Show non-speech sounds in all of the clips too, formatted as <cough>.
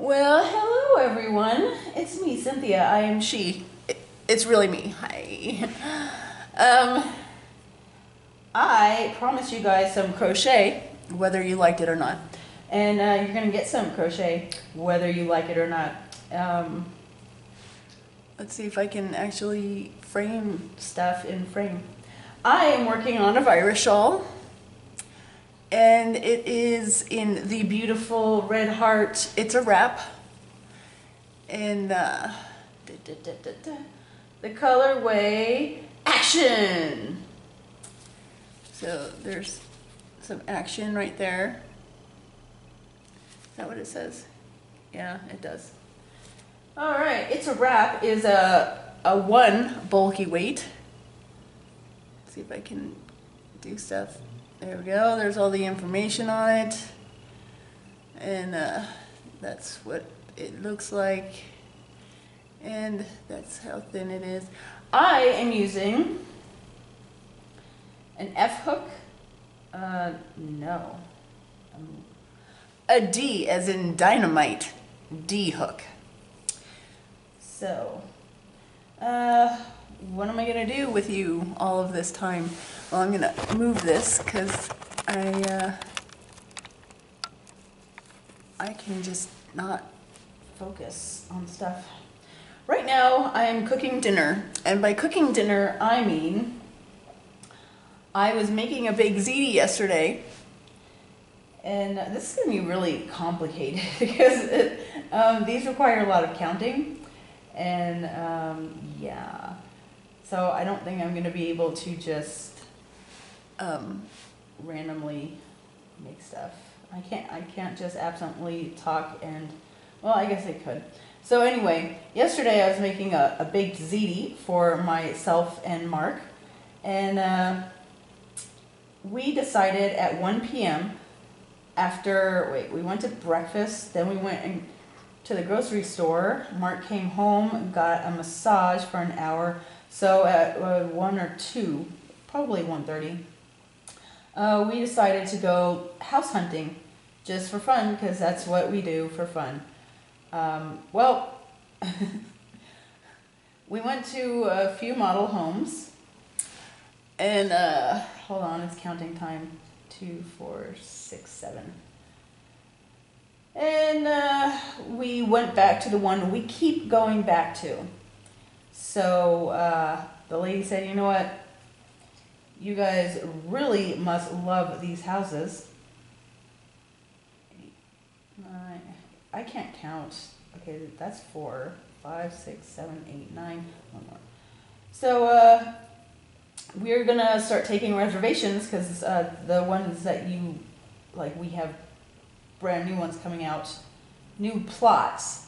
Well, hello everyone. It's me, Cynthia. I am she. It's really me. Hi. Um, I promised you guys some crochet, whether you liked it or not. And uh, you're gonna get some crochet, whether you like it or not. Um, let's see if I can actually frame stuff in frame. I am working on a virus shawl and it is in the beautiful red heart. It's a wrap, and uh, da, da, da, the colorway action. So there's some action right there. Is that what it says? Yeah, it does. All right, it's a wrap is a a one bulky weight. Let's see if I can do stuff. There we go. There's all the information on it. And uh, that's what it looks like. And that's how thin it is. I am using an F hook. Uh, no. Um, a D as in dynamite. D hook. So, uh, what am I gonna do with you all of this time? Well, I'm gonna move this because I, uh, I can just not focus on stuff. Right now, I'm cooking dinner, and by cooking dinner, I mean I was making a big ziti yesterday, and this is gonna be really complicated <laughs> because it, um, these require a lot of counting, and um, yeah, so I don't think I'm gonna be able to just um, randomly make stuff. I can't I can't just absently talk and well I guess I could. So anyway, yesterday I was making a, a baked ziti for myself and Mark and uh, we decided at 1 p.m. after wait we went to breakfast then we went and to the grocery store. Mark came home, got a massage for an hour. So at uh, 1 or 2, probably 1.30, uh, we decided to go house hunting just for fun because that's what we do for fun. Um, well, <laughs> we went to a few model homes and uh, hold on, it's counting time. Two, four, six, seven. And uh, we went back to the one we keep going back to. So uh, the lady said, you know what? You guys really must love these houses. Nine, I can't count. Okay, that's four, five, six, seven, eight, nine. One more. So uh, we're gonna start taking reservations because uh, the ones that you like, we have brand new ones coming out, new plots.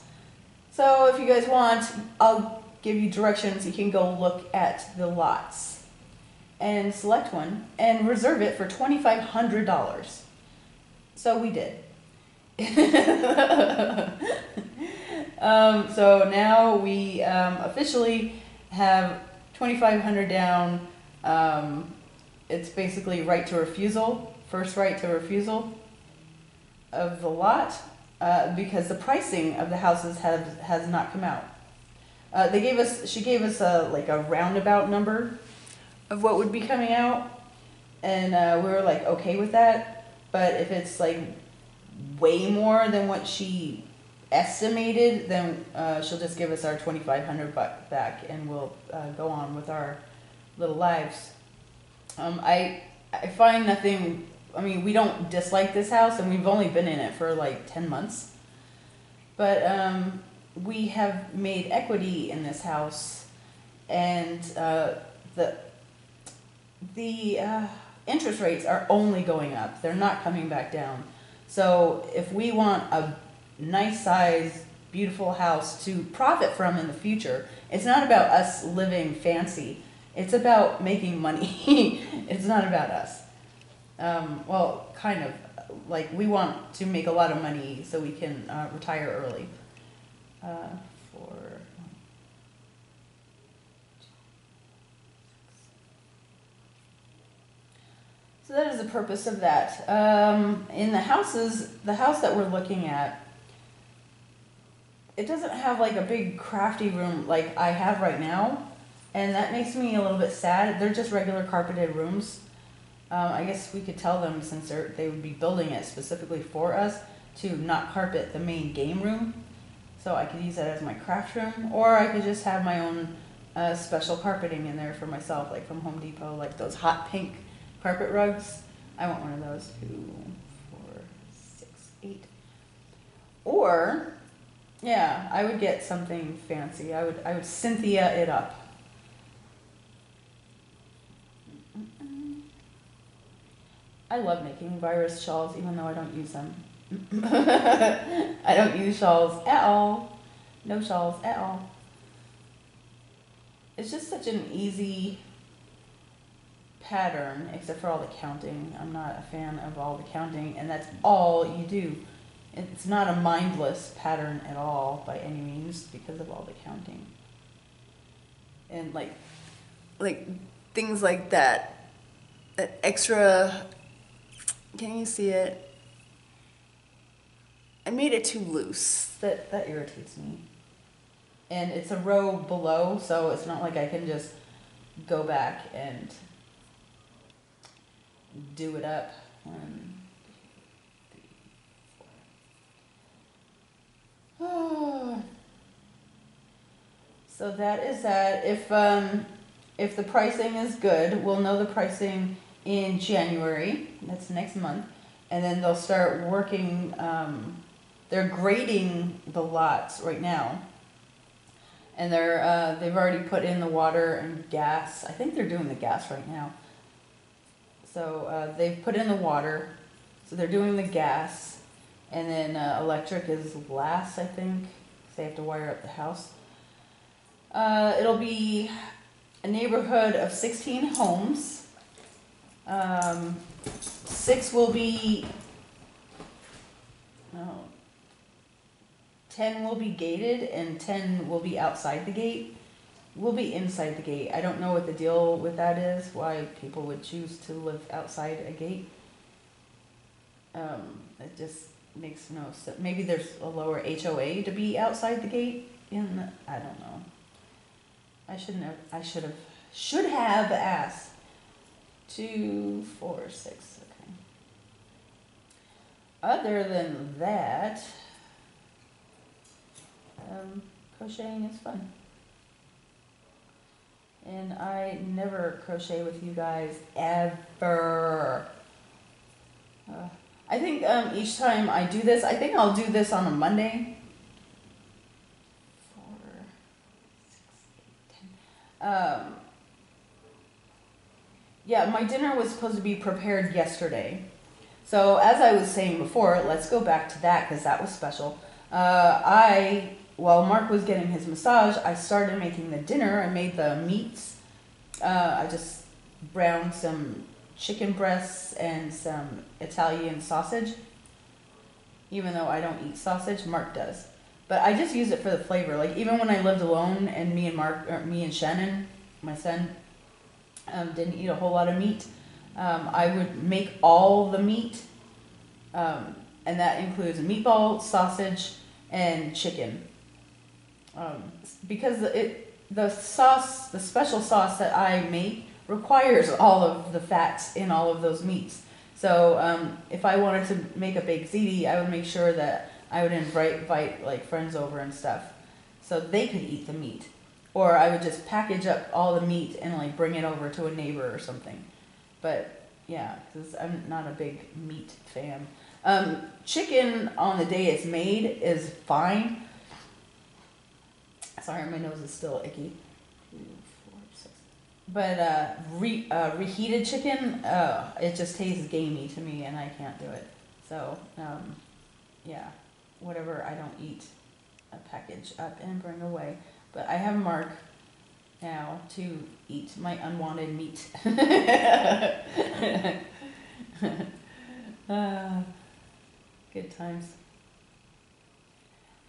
So if you guys want, I'll give you directions. You can go look at the lots and select one and reserve it for $2,500. So we did. <laughs> um, so now we um, officially have 2500 down. Um, it's basically right to refusal, first right to refusal of the lot uh, because the pricing of the houses have, has not come out. Uh, they gave us, she gave us a, like a roundabout number of what would be coming out, and uh, we were like okay with that. But if it's like way more than what she estimated, then uh, she'll just give us our twenty five hundred buck back, and we'll uh, go on with our little lives. Um, I I find nothing. I mean, we don't dislike this house, and we've only been in it for like ten months. But um, we have made equity in this house, and uh, the the uh, interest rates are only going up. They're not coming back down. So if we want a nice size, beautiful house to profit from in the future, it's not about us living fancy. It's about making money. <laughs> it's not about us. Um, well, kind of. Like we want to make a lot of money so we can uh, retire early. Uh, So that is the purpose of that. Um, in the houses, the house that we're looking at, it doesn't have like a big crafty room like I have right now, and that makes me a little bit sad. They're just regular carpeted rooms. Um, I guess we could tell them since they would be building it specifically for us to not carpet the main game room. So I could use that as my craft room, or I could just have my own uh, special carpeting in there for myself, like from Home Depot, like those hot pink carpet rugs. I want one of those. Two, four, six, eight. Or, yeah, I would get something fancy. I would I would Cynthia it up. I love making virus shawls, even though I don't use them. <laughs> I don't use shawls at all. No shawls at all. It's just such an easy pattern, except for all the counting. I'm not a fan of all the counting, and that's all you do. It's not a mindless pattern at all by any means because of all the counting. And like, like things like that, that extra. Can you see it? I made it too loose. That that irritates me. And it's a row below, so it's not like I can just go back and do it up. One, two, three, four. <sighs> So that is that. If um, if the pricing is good, we'll know the pricing in January. That's next month, and then they'll start working. Um, they're grading the lots right now, and they're uh, they've already put in the water and gas. I think they're doing the gas right now. So uh, they've put in the water, so they're doing the gas, and then uh, electric is last, I think. They have to wire up the house. Uh, it'll be a neighborhood of 16 homes. Um, six will be, no, 10 will be gated and 10 will be outside the gate. We'll be inside the gate. I don't know what the deal with that is, why people would choose to live outside a gate. Um, it just makes no sense. Maybe there's a lower HOA to be outside the gate in, the- I don't know. I shouldn't have, I should have, should have asked. Two, four, six, okay. Other than that, um, crocheting is fun. And I never crochet with you guys ever. Uh, I think um, each time I do this, I think I'll do this on a Monday. Four, six, eight, ten. Um, yeah, my dinner was supposed to be prepared yesterday. So, as I was saying before, let's go back to that because that was special. Uh, I, while Mark was getting his massage, I started making the dinner. I made the meats. Uh, I just browned some chicken breasts and some Italian sausage. Even though I don't eat sausage, Mark does. But I just use it for the flavor. Like even when I lived alone and me and Mark, or me and Shannon, my son, um, didn't eat a whole lot of meat. Um, I would make all the meat, um, and that includes a meatball, sausage, and chicken. Um, because it the sauce, the special sauce that I make, requires all of the fats in all of those meats. So um, if I wanted to make a baked ziti, I would make sure that I would invite, invite like friends over and stuff, so they could eat the meat or I would just package up all the meat and like bring it over to a neighbor or something. But yeah, because I'm not a big meat fan. Um, chicken on the day it's made is fine. Sorry, my nose is still icky. But uh, re, uh, reheated chicken, uh, it just tastes gamey to me, and I can't do it. So um, yeah, whatever I don't eat, I package up and bring away. But I have Mark now to eat my unwanted meat. <laughs> Ah, good times.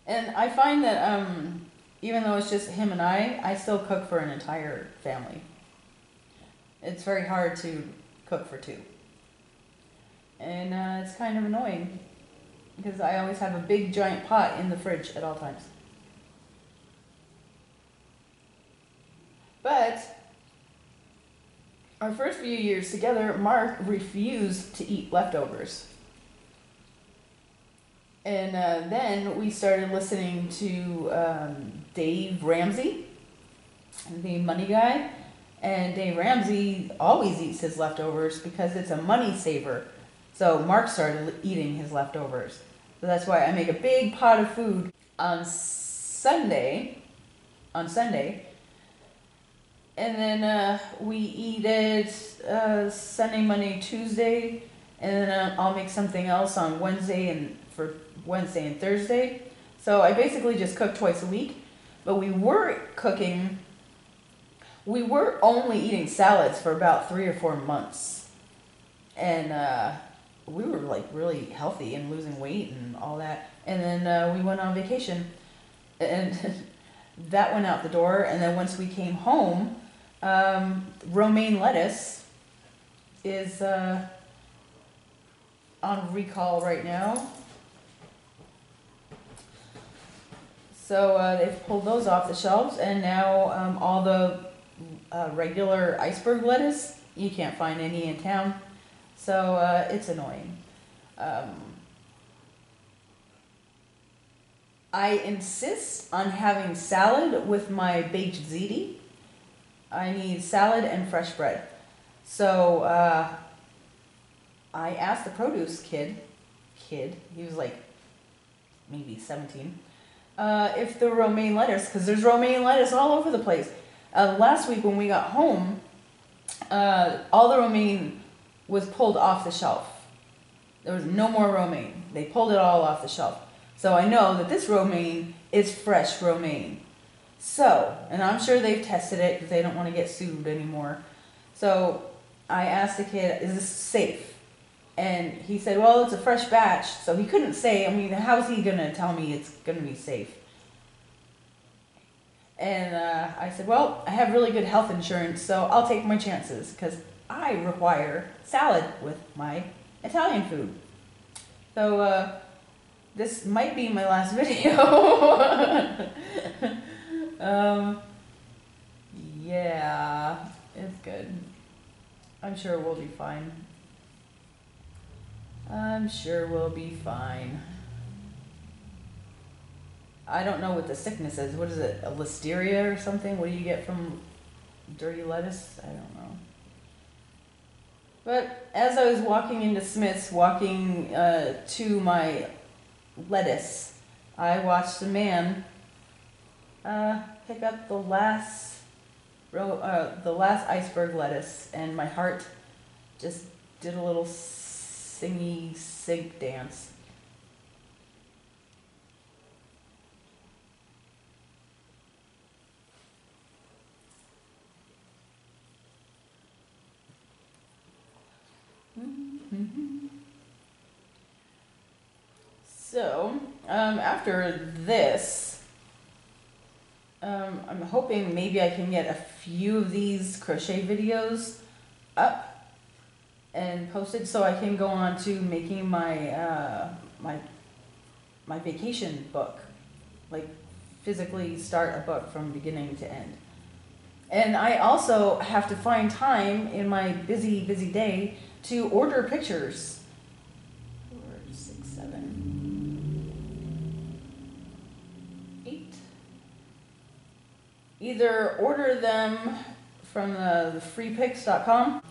And I find that um, even though it's just him and I, I still cook for an entire family. It's very hard to cook for two. And uh, it's kind of annoying because I always have a big giant pot in the fridge at all times. But our first few years together, Mark refused to eat leftovers. And uh, then we started listening to um, Dave Ramsey, the money guy. And Dave Ramsey always eats his leftovers because it's a money saver. So Mark started eating his leftovers. So that's why I make a big pot of food on Sunday. On Sunday. And then uh, we eat it uh, Sunday, Monday, Tuesday. And then uh, I'll make something else on Wednesday and for Wednesday and Thursday. So I basically just cook twice a week. But we were cooking, we were only eating salads for about three or four months. And uh, we were like really healthy and losing weight and all that. And then uh, we went on vacation. And <laughs> that went out the door. And then once we came home, um, romaine lettuce is uh, on recall right now. So uh, they've pulled those off the shelves, and now um, all the uh, regular iceberg lettuce you can't find any in town. So uh, it's annoying. Um, I insist on having salad with my baked ziti. I need salad and fresh bread. So uh, I asked the produce kid, kid, he was like maybe 17, uh, if the romaine lettuce, because there's romaine lettuce all over the place. Uh, last week when we got home, uh, all the romaine was pulled off the shelf. There was no more romaine. They pulled it all off the shelf. So I know that this romaine is fresh romaine. So, and I'm sure they've tested it because they don't want to get sued anymore. So I asked the kid, is this safe? And he said, well, it's a fresh batch. So he couldn't say, I mean, how's he going to tell me it's going to be safe? And uh, I said, well, I have really good health insurance, so I'll take my chances because I require salad with my Italian food. So uh, this might be my last <laughs> video. um, yeah, it's good. I'm sure we'll be fine. I'm sure we'll be fine. I don't know what the sickness is. What is it? A listeria or something? What do you get from dirty lettuce? I don't know. But as I was walking into Smith's, walking uh, to my lettuce, I watched a man uh, pick up the last row, uh, the last iceberg lettuce, and my heart just did a little singy sig dance. So, um, after this, um, I'm hoping maybe I can get a few of these crochet videos up and posted so I can go on to making my uh, my my vacation book, like physically start a book from beginning to end. And I also have to find time in my busy, busy day to order pictures. Four, six, seven, eight. Either order them from the, the freepix.com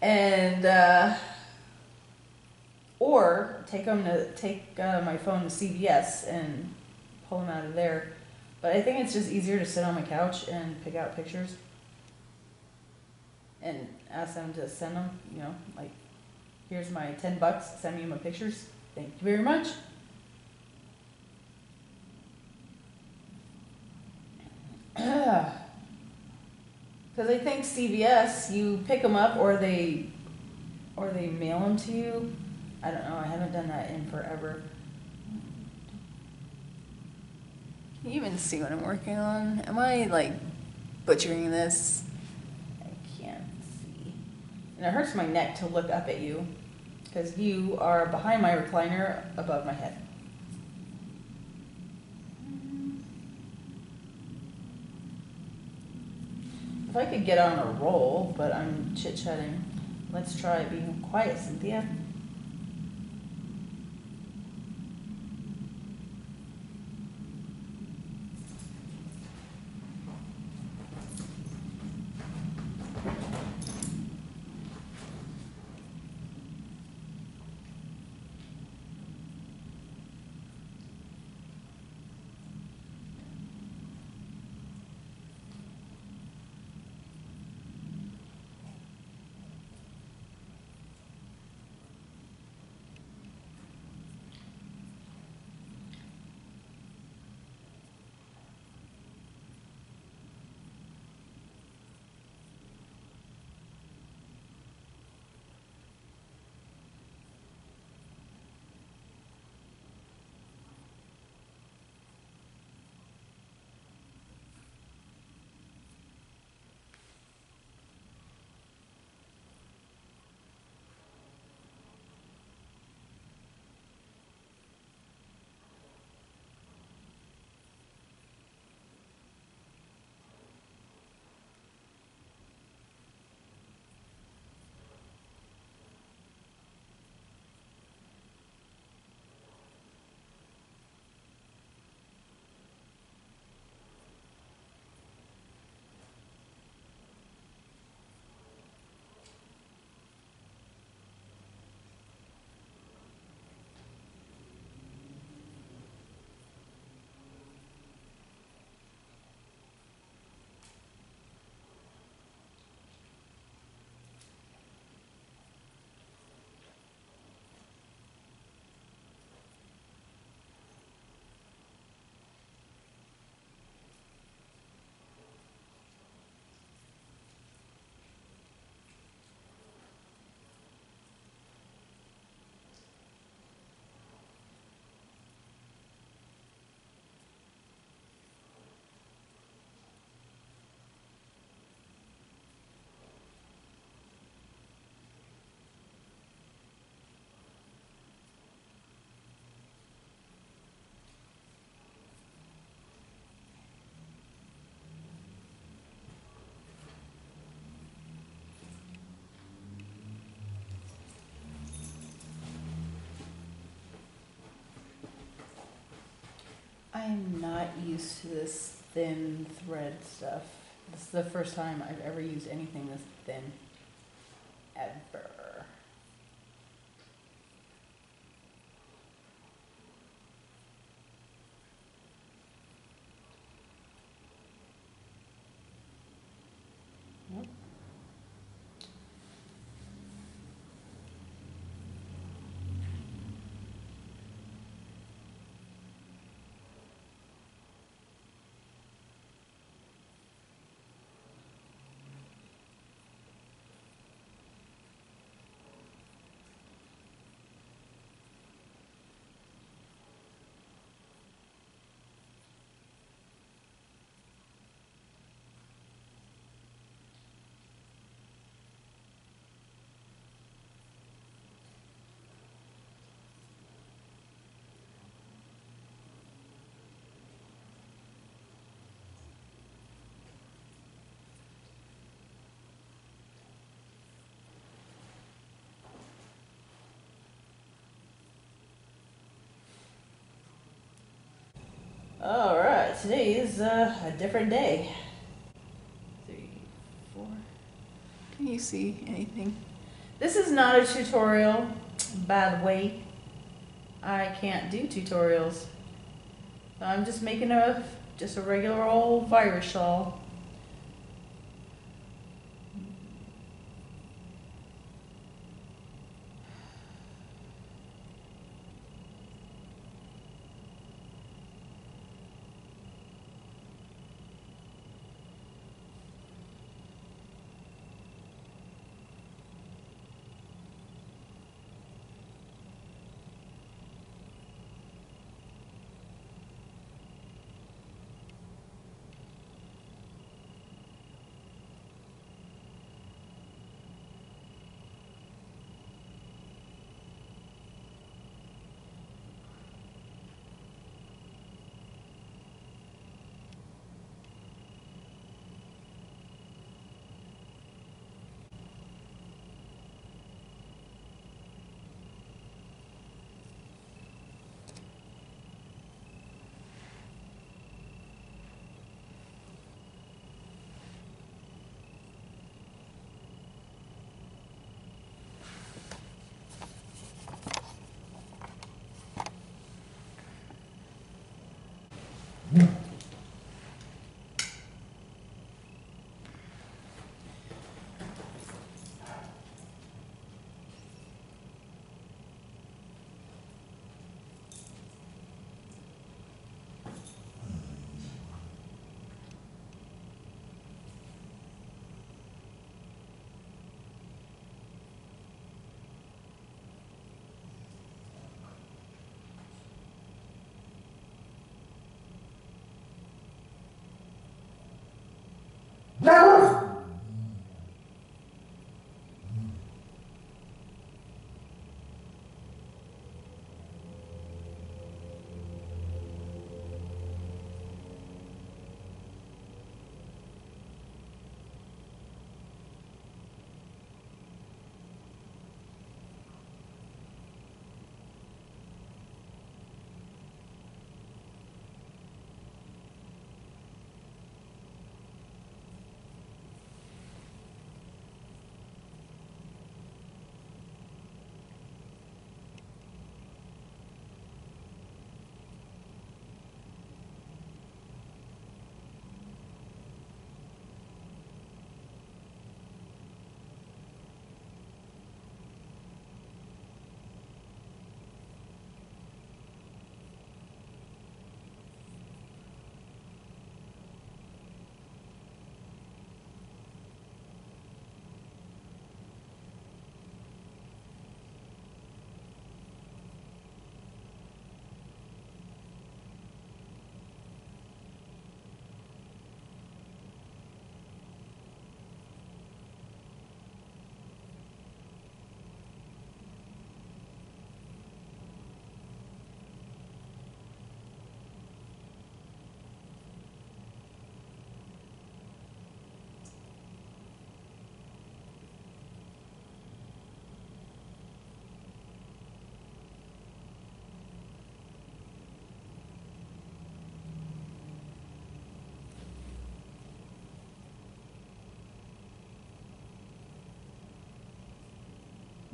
and uh, or take them to take uh, my phone to CVS and pull them out of there. But I think it's just easier to sit on my couch and pick out pictures and ask them to send them. You know, like here's my ten bucks. Send me my pictures. Thank you very much. <clears throat> Because I think CVS, you pick them up or they, or they mail them to you. I don't know. I haven't done that in forever. Can you even see what I'm working on? Am I like butchering this? I can't see. And it hurts my neck to look up at you because you are behind my recliner above my head. If I could get on a roll, but I'm chit chatting. Let's try being quiet, Cynthia. I am not used to this thin thread stuff. This is the first time I've ever used anything this thin. Ever. All right, today is uh, a different day. Three, four. Can you see anything? This is not a tutorial, by the way. I can't do tutorials. I'm just making a just a regular old virus shawl.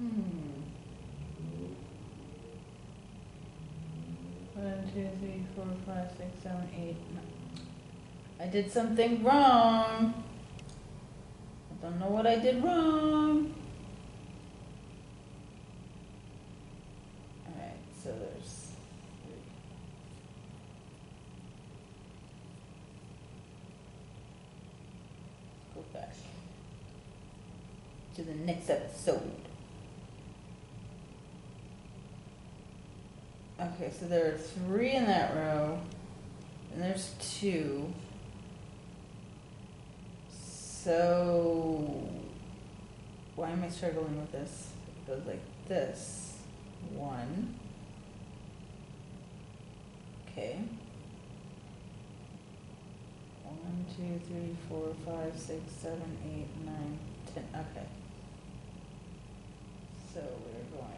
Hmm. One, two, three, four, five, six, seven, eight. I did something wrong. I don't know what I did wrong. Alright, so there's three. Go back to the next episode. Okay, so there are three in that row, and there's two. So, why am I struggling with this? It goes like this. One. Okay. One, two, three, four, five, six, seven, eight, nine, ten. Okay. So we're going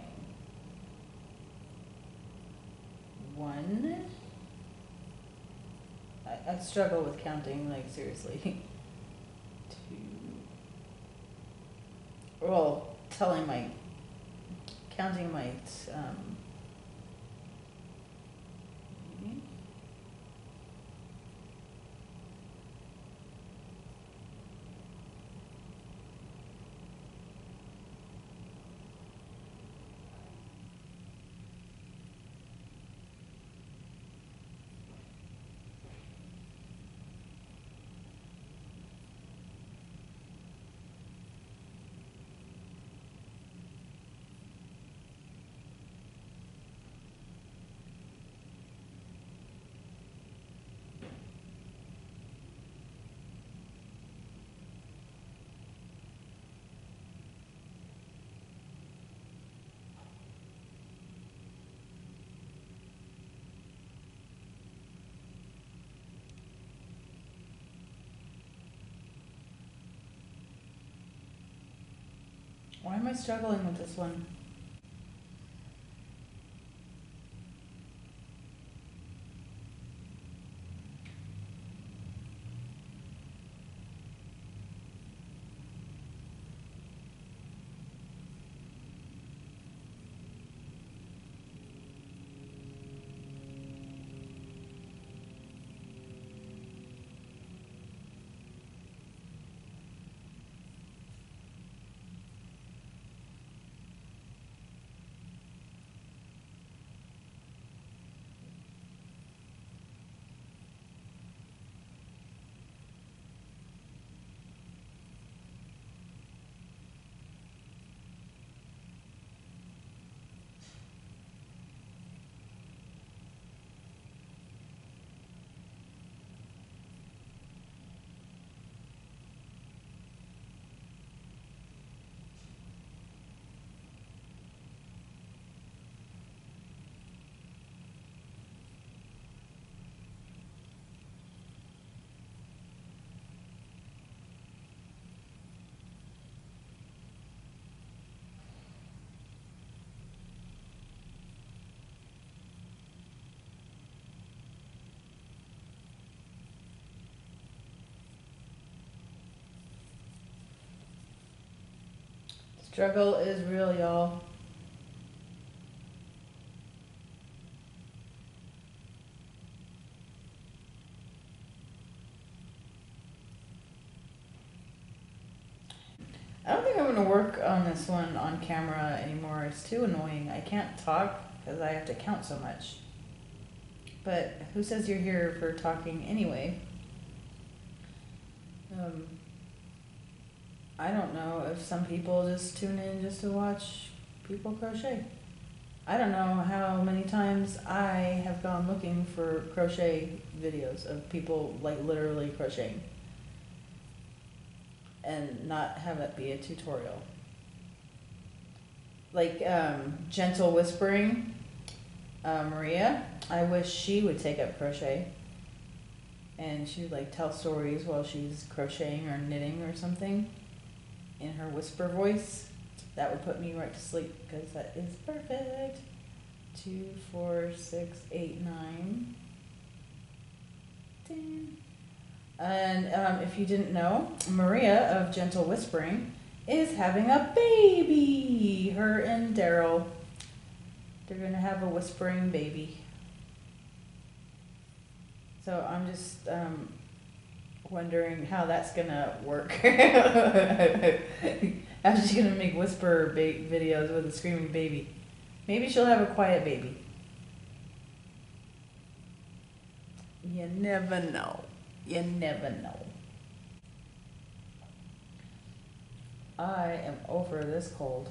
one. I, I struggle with counting, like seriously. <laughs> Two. Well, telling my, counting my, um. Why am I struggling with this one? Struggle is real, y'all. I don't think I'm gonna work on this one on camera anymore. It's too annoying. I can't talk because I have to count so much. But who says you're here for talking anyway? Um, I don't know if some people just tune in just to watch people crochet. I don't know how many times I have gone looking for crochet videos of people like literally crocheting and not have it be a tutorial. Like um, gentle whispering, uh, Maria. I wish she would take up crochet, and she would like tell stories while she's crocheting or knitting or something, in her whisper voice. That would put me right to sleep because that is perfect. Two, four, six, eight, nine. And um, if you didn't know, Maria of Gentle Whispering is having a baby. Her and Daryl. They're gonna have a whispering baby. So I'm just um, wondering how that's gonna work. <laughs> How's she gonna make whisper ba- videos with a screaming baby? Maybe she'll have a quiet baby. You never know. You never know. I am over this cold.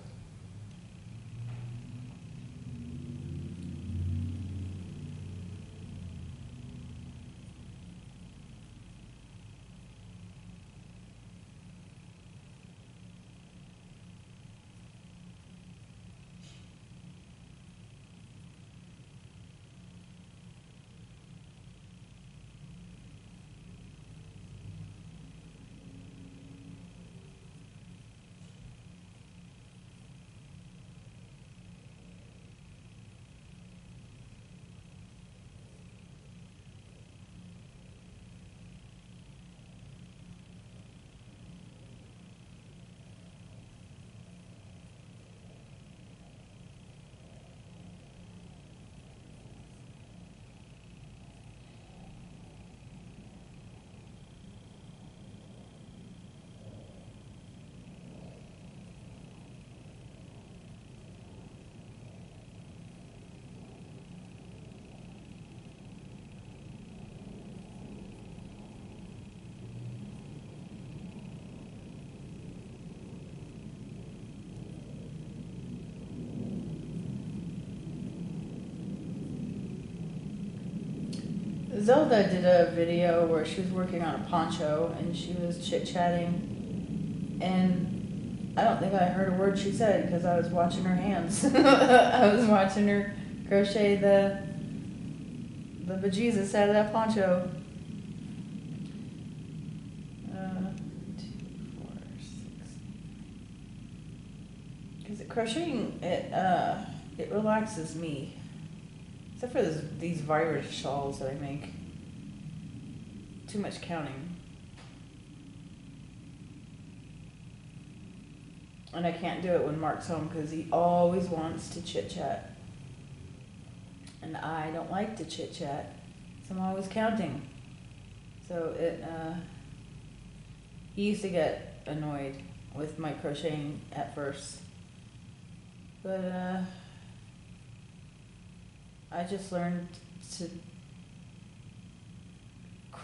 Zelda did a video where she was working on a poncho and she was chit chatting, and I don't think I heard a word she said because I was watching her hands. <laughs> I was watching her crochet the the bejesus out of that poncho. Uh, four, six. Crocheting it uh it relaxes me. Except for this, these virus shawls that I make. Too much counting. And I can't do it when Mark's home because he always wants to chit chat. And I don't like to chit chat. So I'm always counting. So it, uh, he used to get annoyed with my crocheting at first. But, uh, I just learned to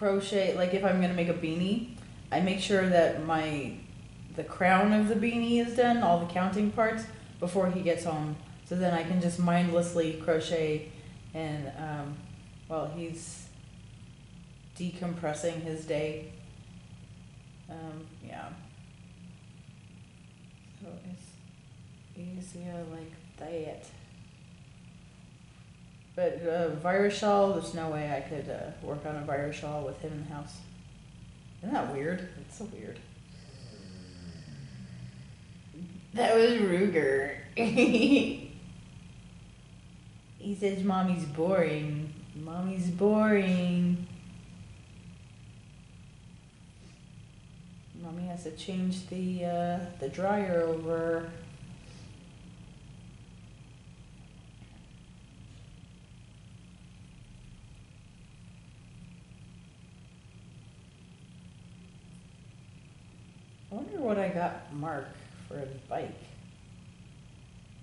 crochet like if I'm gonna make a beanie, I make sure that my the crown of the beanie is done, all the counting parts, before he gets home. So then I can just mindlessly crochet and um, while he's decompressing his day. Um, yeah. So it's easier like that. But uh, virus shawl, there's no way I could uh, work on a virus shawl with him in the house. Isn't that weird? It's so weird. That was Ruger. <laughs> he says mommy's boring. Mommy's boring. Mommy has to change the uh, the dryer over. What I got Mark for his bike.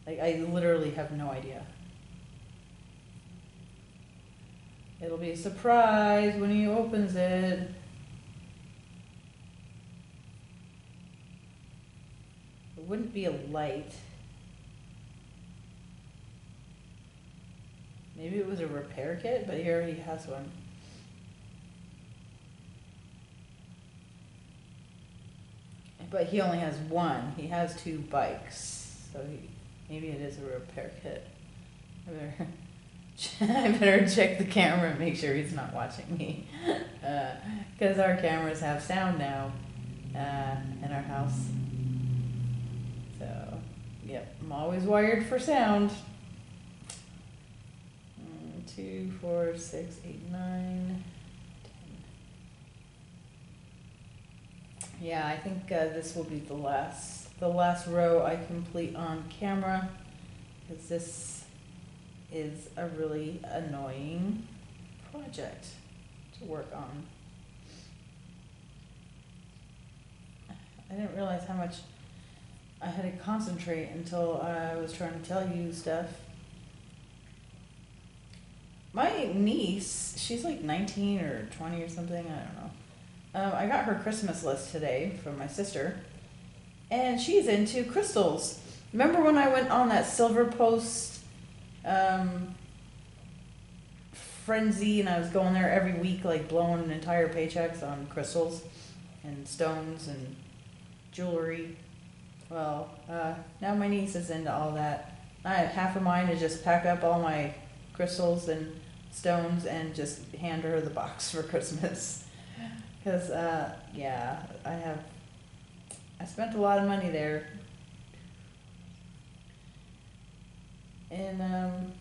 Like, I literally have no idea. It'll be a surprise when he opens it. It wouldn't be a light. Maybe it was a repair kit, but here he already has one. But he only has one. He has two bikes, so he, maybe it is a repair kit. I better, <laughs> I better check the camera and make sure he's not watching me, because <laughs> uh, our cameras have sound now uh, in our house. So, yep, I'm always wired for sound. Two, four, six, eight, nine. Yeah, I think uh, this will be the last the last row I complete on camera, because this is a really annoying project to work on. I didn't realize how much I had to concentrate until I was trying to tell you stuff. My niece, she's like 19 or 20 or something, I don't know. Um, I got her Christmas list today from my sister, and she's into crystals. Remember when I went on that Silver Post um, frenzy and I was going there every week, like blowing entire paychecks on crystals and stones and jewelry? Well, uh, now my niece is into all that. I have half of mine to just pack up all my crystals and stones and just hand her the box <laughs> for Christmas. Because, uh, yeah, I have, I spent a lot of money there. And, um,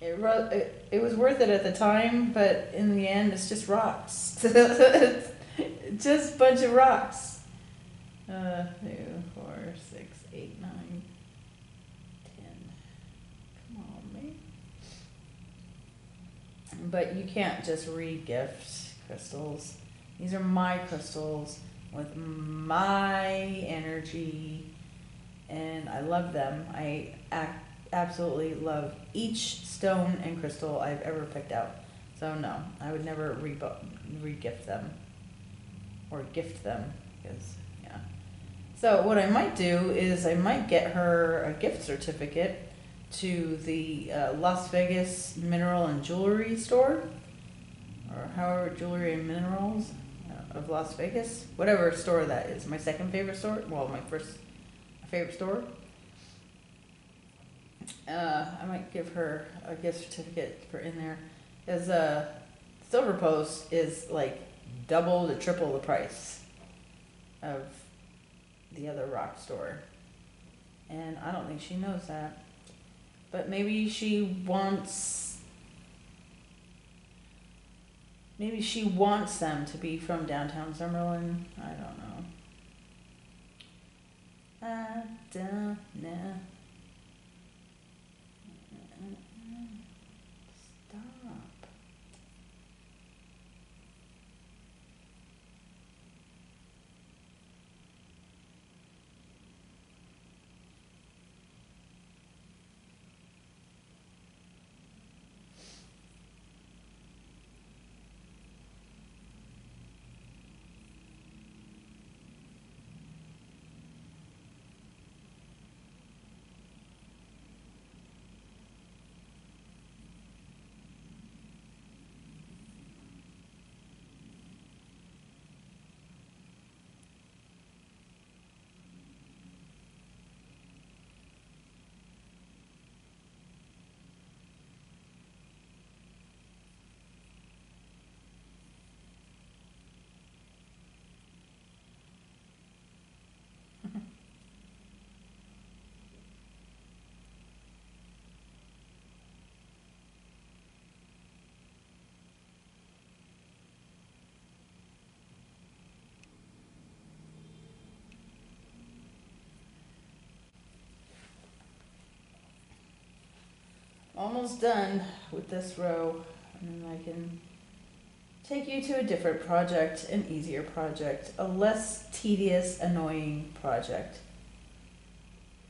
it, ro- it, it was worth it at the time, but in the end, it's just rocks. It's <laughs> just a bunch of rocks. Uh, two, four, six, eight, nine, ten. Come on, mate. But you can't just re-gift crystals. These are my crystals with my energy, and I love them. I absolutely love each stone and crystal I've ever picked out. So no, I would never re re-gift them or gift them because yeah. So what I might do is I might get her a gift certificate to the uh, Las Vegas Mineral and Jewelry Store, or however Jewelry and Minerals of Las Vegas, whatever store that is. My second favorite store. Well, my first favorite store. Uh, I might give her a gift certificate for in there, because uh, Silver Post is like double to triple the price of the other rock store. And I don't think she knows that. But maybe she wants maybe she wants them to be from downtown Summerlin. I don't know. I don't know. Almost done with this row and I can take you to a different project, an easier project, a less tedious, annoying project.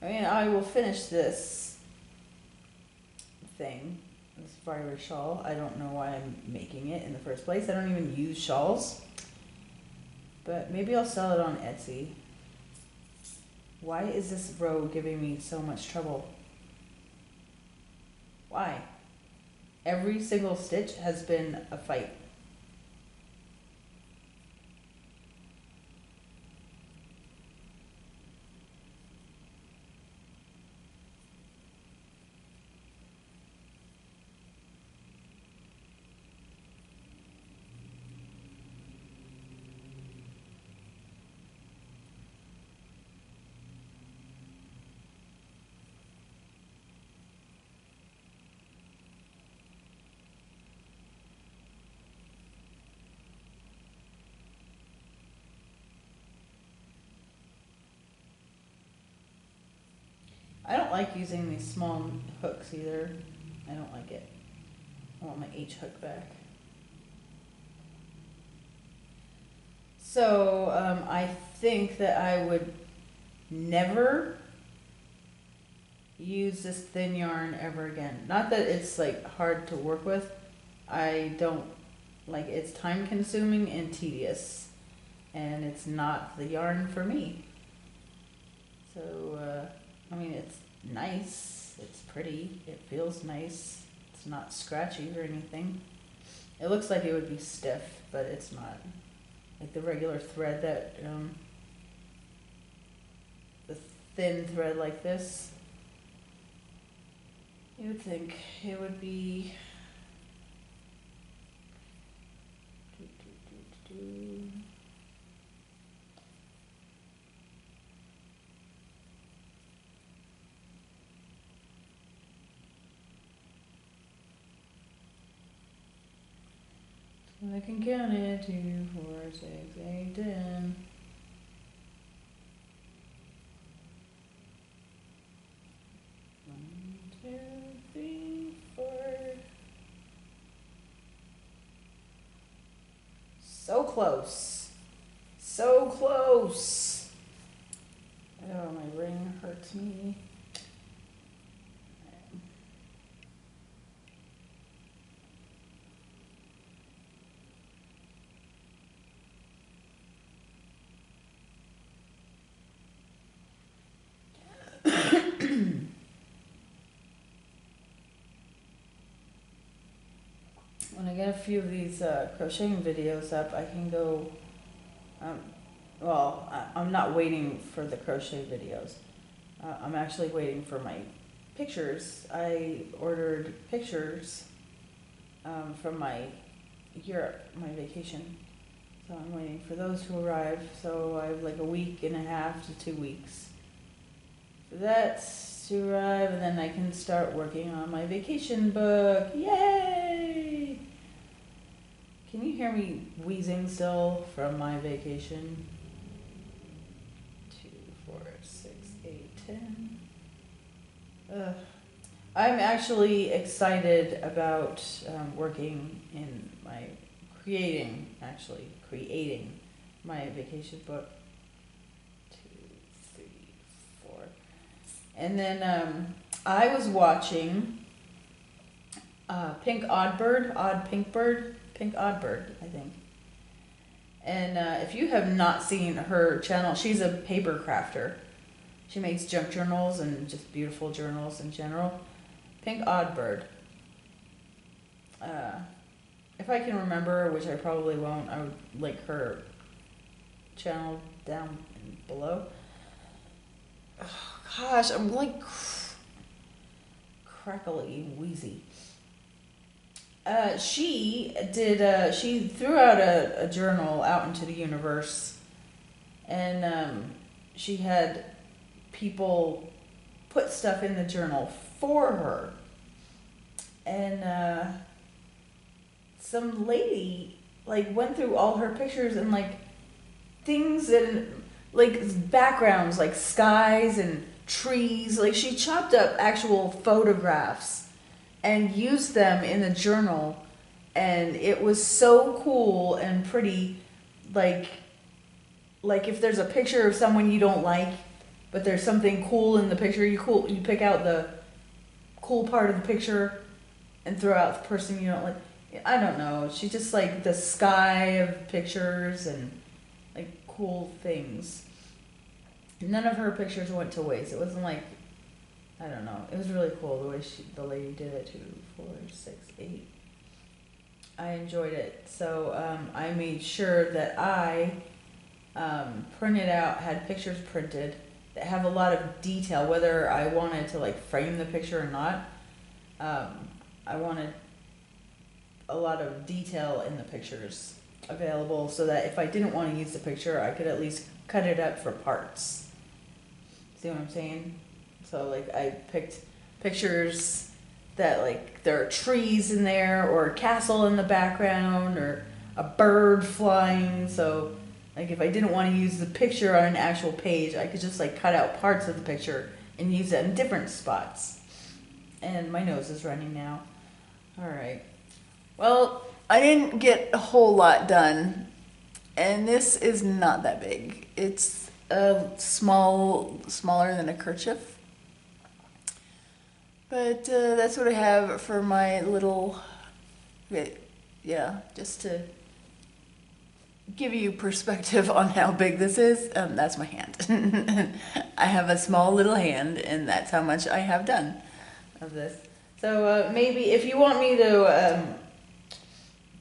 I mean, I will finish this thing, this virus shawl. I don't know why I'm making it in the first place. I don't even use shawls. But maybe I'll sell it on Etsy. Why is this row giving me so much trouble? Why? Every single stitch has been a fight. I don't like using these small hooks either. I don't like it. I want my H hook back. So um, I think that I would never use this thin yarn ever again. Not that it's like hard to work with. I don't like it's time consuming and tedious and it's not the yarn for me. So uh, I mean it's nice, it's pretty, it feels nice. It's not scratchy or anything. It looks like it would be stiff, but it's not. Like the regular thread that um, the thin thread like this you would think it would be. Do, do, do, do. So I can count it two, four, six, eight, ten. One, two, three, four. So close. So close. Oh, my ring hurts me. When I get a few of these uh, crocheting videos up, I can go. Um, well, I, I'm not waiting for the crochet videos. Uh, I'm actually waiting for my pictures. I ordered pictures um, from my Europe, my vacation. So I'm waiting for those to arrive. So I have like a week and a half to two weeks for that to arrive, and then I can start working on my vacation book. Yay! Can you hear me wheezing still from my vacation? Two, four, six, eight, ten. Ugh. I'm actually excited about um, working in my creating, actually creating my vacation book. Two, three, four. And then um, I was watching uh, Pink Oddbird, Odd Pink Bird, Pink Oddbird, I think. And uh, if you have not seen her channel, she's a paper crafter. She makes junk journals and just beautiful journals in general. Pink Oddbird. Uh, if I can remember, which I probably won't, I would link her channel down below. Oh, <sighs> gosh, I'm like cr- crackly, wheezy. Uh, she did. Uh, she threw out a, a journal out into the universe, and um, she had people put stuff in the journal for her. And uh, some lady like went through all her pictures and like things and like backgrounds, like skies and trees. Like she chopped up actual photographs and used them in the journal. And it was so cool and pretty like like if there's a picture of someone you don't like but there's something cool in the picture you cool you pick out the cool part of the picture and throw out the person you don't like. I don't know. She just like the sky of pictures and like cool things. None of her pictures went to waste. It wasn't like I don't know. It was really cool the way she, the lady did it. Two, four, six, eight. I enjoyed it. So um, I made sure that I um, printed out, had pictures printed that have a lot of detail, whether I wanted to like frame the picture or not. Um, I wanted a lot of detail in the pictures available so that if I didn't want to use the picture, I could at least cut it up for parts. See what I'm saying? So like I picked pictures that like there are trees in there or a castle in the background or a bird flying. So like if I didn't want to use the picture on an actual page, I could just like cut out parts of the picture and use it in different spots. And my nose is running now. All right. Well, I didn't get a whole lot done, and this is not that big. It's a small, smaller than a kerchief. But uh, that's what I have for my little, yeah, just to give you perspective <laughs> on how big this is. Um, that's my hand. <laughs> I have a small little hand, and that's how much I have done of this. So uh, maybe if you want me to um,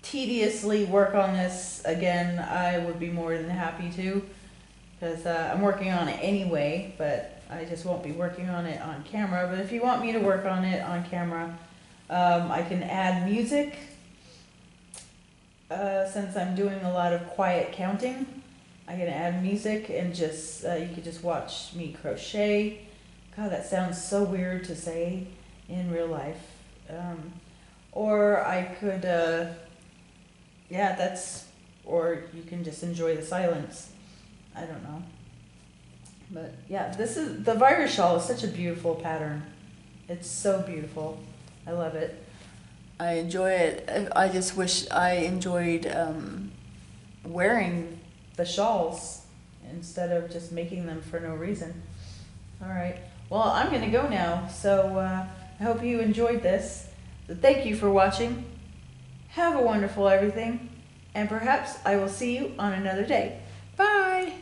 tediously work on this again, I would be more than happy to, because uh, I'm working on it anyway. But I just won't be working on it on camera. But if you want me to work on it on camera, um, I can add music. Uh, since I'm doing a lot of quiet counting, I can add music and just uh, you could just watch me crochet. God, that sounds so weird to say in real life. Um, or I could, uh, yeah, that's, or you can just enjoy the silence. I don't know. But yeah, this is, the virus shawl is such a beautiful pattern. It's so beautiful. I love it. I enjoy it. I just wish I enjoyed um, wearing. The shawls instead of just making them for no reason. All right. Well, I'm going to go now. So uh, I hope you enjoyed this. Thank you for watching. Have a wonderful everything. And perhaps I will see you on another day. Bye.